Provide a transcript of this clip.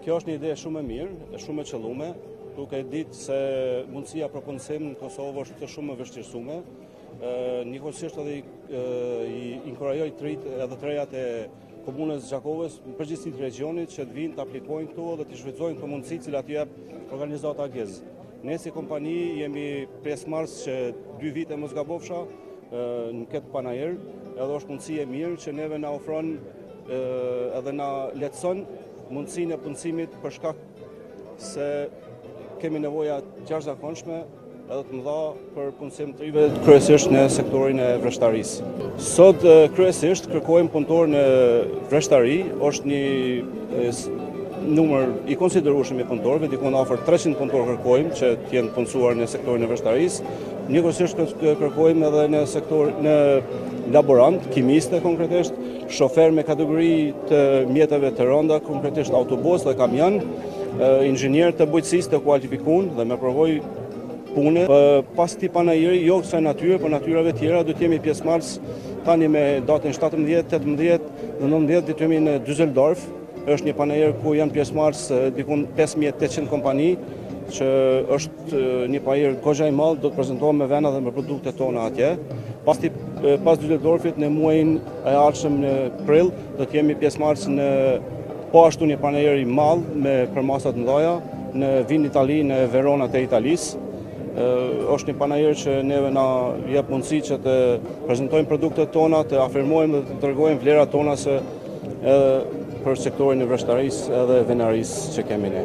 Kjo është një ide shumë e mirë, e shumë e qëllume, duke e ditë se mundësia për punësim në Kosovë është shumë e vështirësume. Njëkohësisht edhe i inkurajoj të rinjtë edhe të rejat e komunës së Gjakovës, në përgjithësi të regjionit që të vijnë të aplikojnë këtu dhe t'i shfrytëzojnë këto mundësi të cilat i jep organizata GIZ. Ne si kompani jemi pjesëmarrës që 2 vite mos gabofsha në këtë panair, edhe është mundësi e mirë që neve na ofron edhe na lehtëson mundësinë e punësimit për shkak se kemi nevoja të jashtëzakonshme edhe të mëdha për punësim të rinjve kryesisht në sektorin e vreshtarisë. Sot kryesisht kërkojmë punëtorë në vreshtari, është një numër i konsiderueshëm i punëtorëve, dikun afër 300 punëtorë kërkojmë që të jenë punësuar në sektorin e vreshtarisë. Njëkohësisht kërkojmë edhe në sektor në laborant, kimiste konkretisht, Shoferë me kategori të mjeteve të rënda, konkretisht autobus dhe kamion, inxhinierë të bujqësisë të kualifikun dhe me përvojë pune. Pas këtij panairi, jo kësaj natyre, por natyrave tjera, do të jemi pjesëmarrës tani me datën 17, 18 dhe 19 do të jemi në Düsseldorf, Është një panair ku janë pjesëmarrës diku 5800 kompani, që është një panair goxha i madh, do të prezantohemi me vena dhe me produktet tona atje. Pas këtij, pas Düsseldorfit në muajin e ardhshëm në prill do të jemi pjesëmarrës në po ashtu një panair i madh me përmasa të mëdha në Vinitaly në Verona të Italisë është një panair që neve na jep mundësi që të prezantojmë produktet tona, të afirmojmë dhe të tregojmë vlerat tona sa Edhe për sektorin e vreshtarisë edhe venarisë që kemi ne.